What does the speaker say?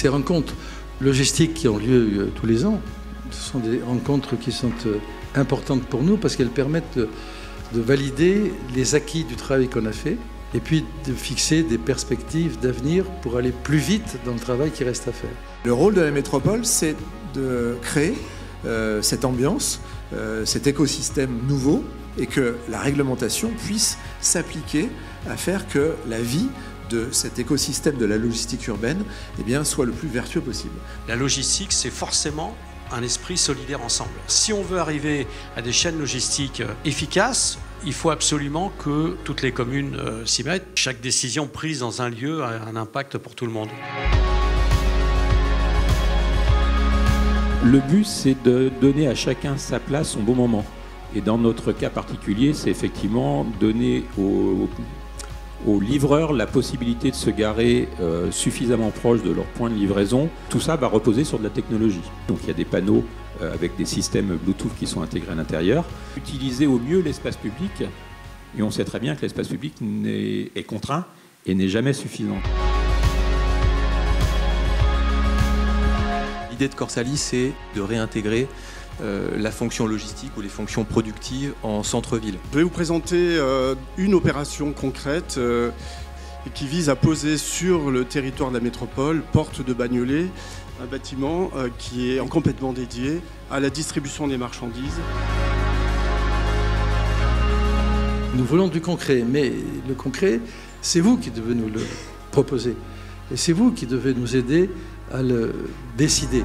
Ces rencontres logistiques qui ont lieu euh, tous les ans, sont des rencontres qui sont euh, importantes pour nous parce qu'elles permettent de, de valider les acquis du travail qu'on a fait et puis de fixer des perspectives d'avenir pour aller plus vite dans le travail qui reste à faire. Le rôle de la métropole, c'est de créer euh, cette ambiance, cet écosystème nouveau et que la réglementation puisse s'appliquer à faire que la vie de cet écosystème de la logistique urbaine eh bien, soit le plus vertueux possible. La logistique, c'est forcément un esprit solidaire ensemble. Si on veut arriver à des chaînes logistiques euh, efficaces, il faut absolument que toutes les communes euh, s'y mettent. Chaque décision prise dans un lieu a un impact pour tout le monde. Le but, c'est de donner à chacun sa place, son bon moment. Et dans notre cas particulier, c'est effectivement donner aux, aux, livreurs la possibilité de se garer euh, suffisamment proche de leur point de livraison. Tout ça va reposer sur de la technologie. Donc il y a des panneaux euh, avec des systèmes Bluetooth qui sont intégrés à l'intérieur. Utiliser au mieux l'espace public. Et on sait très bien que l'espace public est, contraint et n'est jamais suffisant. L'idée de Corsali, c'est de réintégrer la fonction logistique ou les fonctions productives en centre-ville. Je vais vous présenter euh, une opération concrète euh, qui vise à poser sur le territoire de la métropole, porte de Bagnolet, un bâtiment euh, qui est complètement dédié à la distribution des marchandises. Nous voulons du concret, mais le concret, c'est vous qui devez nous le proposer. Et c'est vous qui devez nous aider à le décider.